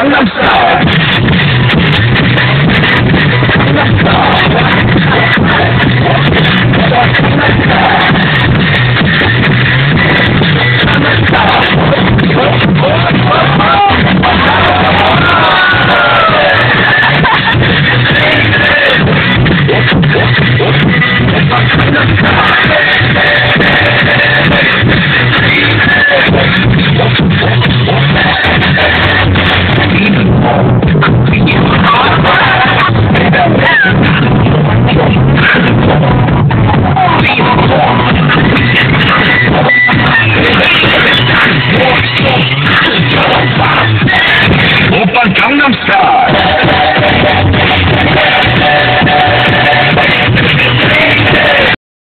I'm Gangnam